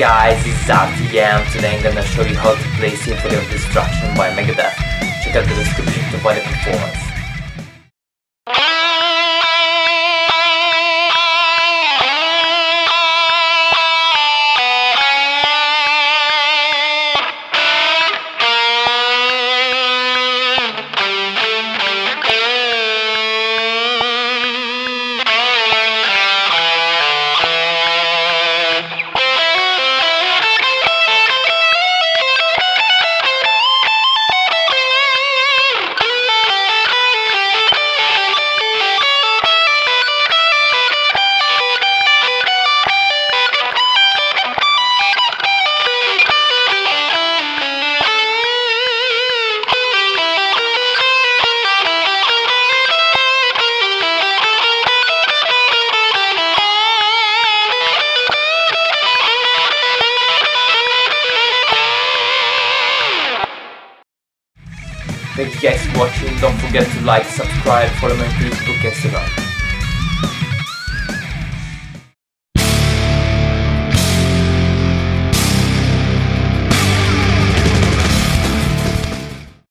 guys, is RTM. Today I'm gonna show you how to play Symphony of Destruction by Megadeth. Check out the description to find the performance. Thank you guys for watching. Don't forget to like, subscribe, follow on Facebook, Instagram.